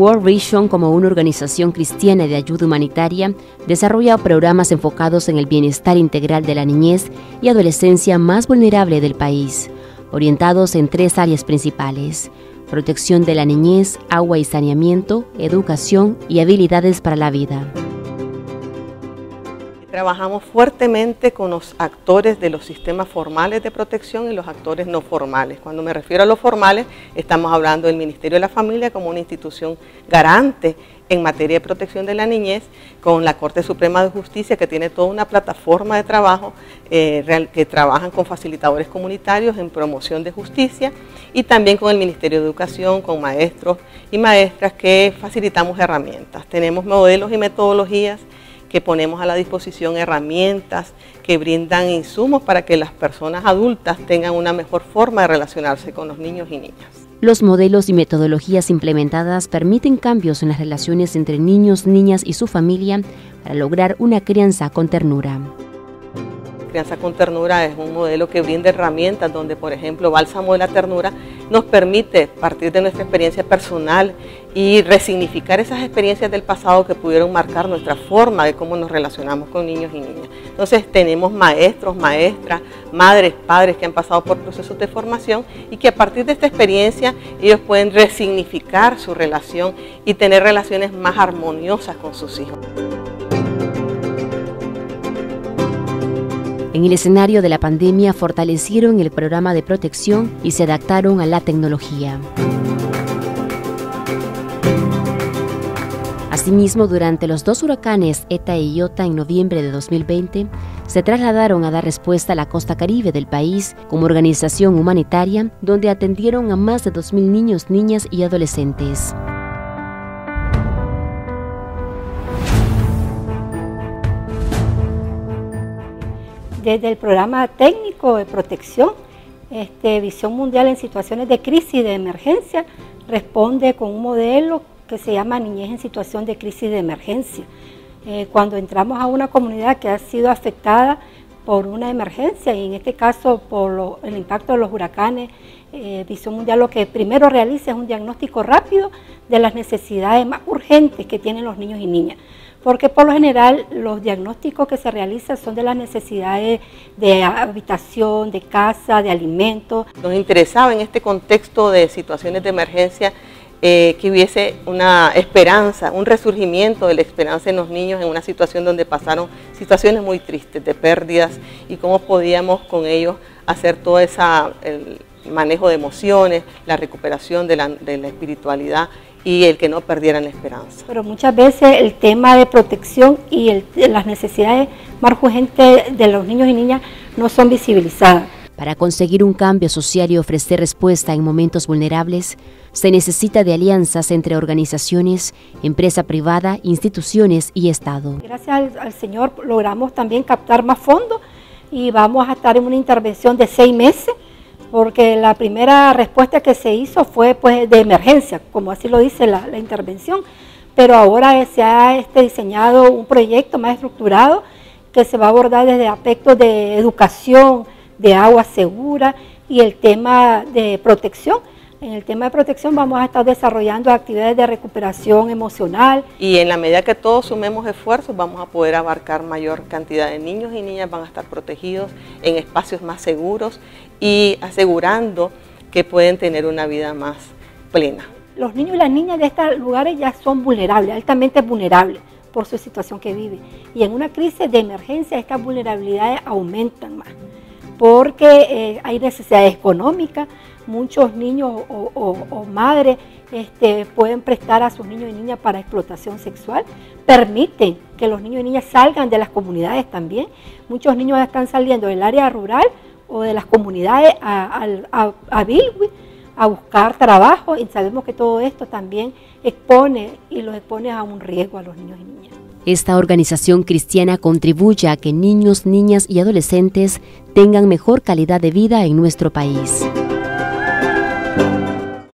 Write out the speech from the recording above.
World Vision, como una organización cristiana de ayuda humanitaria, desarrolla programas enfocados en el bienestar integral de la niñez y adolescencia más vulnerable del país, orientados en tres áreas principales, protección de la niñez, agua y saneamiento, educación y habilidades para la vida. Trabajamos fuertemente con los actores de los sistemas formales de protección y los actores no formales. Cuando me refiero a los formales, estamos hablando del Ministerio de la Familia como una institución garante en materia de protección de la niñez, con la Corte Suprema de Justicia, que tiene toda una plataforma de trabajo eh, que trabajan con facilitadores comunitarios en promoción de justicia, y también con el Ministerio de Educación, con maestros y maestras que facilitamos herramientas. Tenemos modelos y metodologías que ponemos a la disposición herramientas que brindan insumos para que las personas adultas tengan una mejor forma de relacionarse con los niños y niñas. Los modelos y metodologías implementadas permiten cambios en las relaciones entre niños, niñas y su familia para lograr una crianza con ternura. Crianza con Ternura es un modelo que brinda herramientas donde, por ejemplo, Bálsamo de la Ternura nos permite, partir de nuestra experiencia personal y resignificar esas experiencias del pasado que pudieron marcar nuestra forma de cómo nos relacionamos con niños y niñas. Entonces tenemos maestros, maestras, madres, padres que han pasado por procesos de formación y que a partir de esta experiencia ellos pueden resignificar su relación y tener relaciones más armoniosas con sus hijos. En el escenario de la pandemia fortalecieron el programa de protección y se adaptaron a la tecnología. Asimismo, durante los dos huracanes ETA y IOTA en noviembre de 2020, se trasladaron a dar respuesta a la costa caribe del país como organización humanitaria, donde atendieron a más de 2.000 niños, niñas y adolescentes. desde el programa técnico de protección, este, Visión Mundial en situaciones de crisis y de emergencia, responde con un modelo que se llama Niñez en situación de crisis de emergencia. Eh, cuando entramos a una comunidad que ha sido afectada por una emergencia y en este caso por el impacto de los huracanes, eh, Visión Mundial lo que primero realiza es un diagnóstico rápido de las necesidades más urgentes que tienen los niños y niñas porque por lo general los diagnósticos que se realizan son de las necesidades de habitación, de casa, de alimentos. Nos interesaba en este contexto de situaciones de emergencia eh, que hubiese una esperanza, un resurgimiento de la esperanza en los niños en una situación donde pasaron situaciones muy tristes de pérdidas y cómo podíamos con ellos hacer todo ese manejo de emociones, la recuperación de la, espiritualidad y el que no perdieran esperanza. Pero muchas veces el tema de protección y las necesidades más urgentes de los niños y niñas no son visibilizadas. Para conseguir un cambio social y ofrecer respuesta en momentos vulnerables, se necesita de alianzas entre organizaciones, empresa privada, instituciones y Estado. Gracias al, Señor logramos también captar más fondos y vamos a estar en una intervención de seis meses porque la primera respuesta que se hizo fue pues de emergencia, como así lo dice la, intervención, pero ahora se ha este, diseñado un proyecto más estructurado que se va a abordar desde aspectos de educación, de agua segura y el tema de protección en el tema de protección vamos a estar desarrollando actividades de recuperación emocional. Y en la medida que todos sumemos esfuerzos vamos a poder abarcar mayor cantidad de niños y niñas, van a estar protegidos en espacios más seguros y asegurando que pueden tener una vida más plena. Los niños y las niñas de estos lugares ya son vulnerables, altamente vulnerables por su situación que viven. Y en una crisis de emergencia estas vulnerabilidades aumentan más, porque eh, hay necesidades económicas, muchos niños o, madres este, pueden prestar a sus niños y niñas para explotación sexual, permiten que los niños y niñas salgan de las comunidades también. Muchos niños están saliendo del área rural o de las comunidades a, a, a Bilwi a buscar trabajo y sabemos que todo esto también expone y los expone a un riesgo a los niños y niñas. Esta organización cristiana contribuye a que niños, niñas y adolescentes tengan mejor calidad de vida en nuestro país.